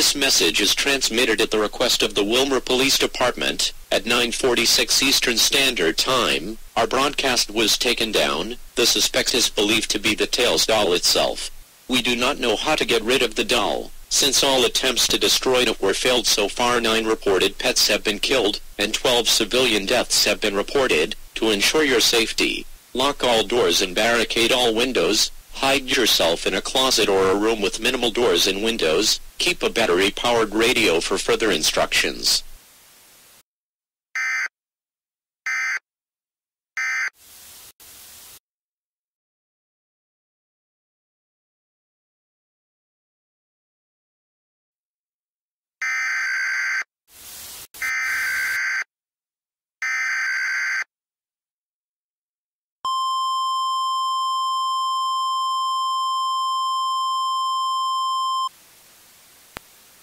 This message is transmitted at the request of the Wilmer Police Department at 9:46 Eastern Standard Time. Our broadcast was taken down. The suspect is believed to be the Tails doll itself. We do not know how to get rid of the doll. Since all attempts to destroy it were failed so far 9 reported pets have been killed and 12 civilian deaths have been reported. To ensure your safety, lock all doors and barricade all windows. Hide yourself in a closet or a room with minimal doors and windows. Keep a battery-powered radio for further instructions.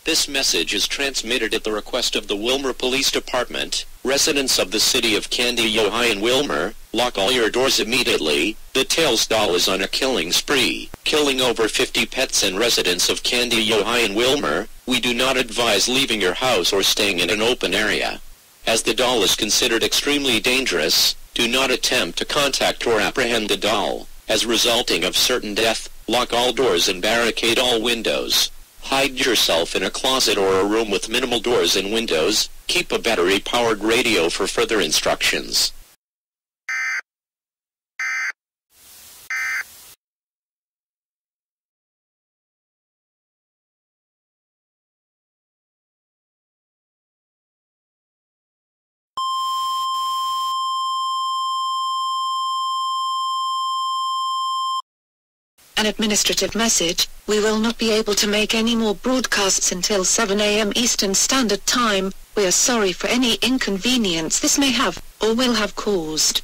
This message is transmitted at the request of the Wilmer Police Department. Residents of the city of Candy, Ojai and Wilmer, lock all your doors immediately. The Tails doll is on a killing spree, killing over 50 pets and residents of Candy, Ojai and Wilmer. We do not advise leaving your house or staying in an open area. As the doll is considered extremely dangerous, do not attempt to contact or apprehend the doll. As resulting of certain death, lock all doors and barricade all windows. Hide yourself in a closet or a room with minimal doors and windows. Keep a battery-powered radio for further instructions. An administrative message, we will not be able to make any more broadcasts until 7 a.m. Eastern Standard Time. We are sorry for any inconvenience this may have, or will have caused.